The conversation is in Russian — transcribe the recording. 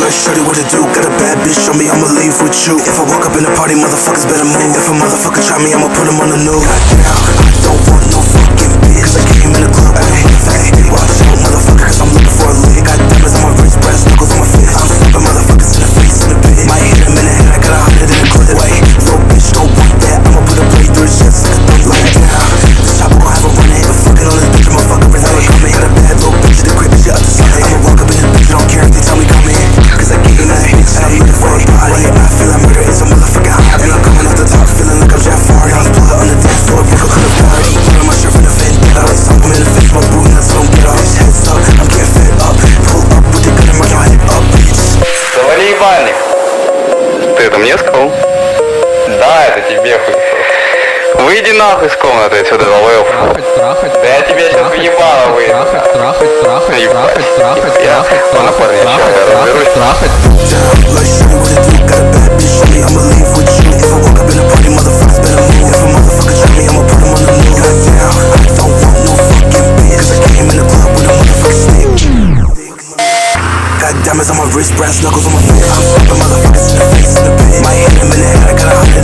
let's show you what to do? Got a bad bitch on me, I'ma leave with you. If I walk up in the party, motherfuckers better move. If a motherfucker try me, I'ma put him on the news. Goddamn. ебальник. Ты это мне сказал? Да, это тебе хуй. Выйди нахуй из комнаты отсюда, долбоёб. Трахать, трахать. Да я тебя сейчас уебало выйду. Трахать, трахать, трахать, трахать, трахать, трахать, трахать, трахать, трахать, трахать, трахать, трахать, Diamonds on my wrist, brass knuckles on my face. I'm a motherfucker in the face. My head in the head, I got a hundred.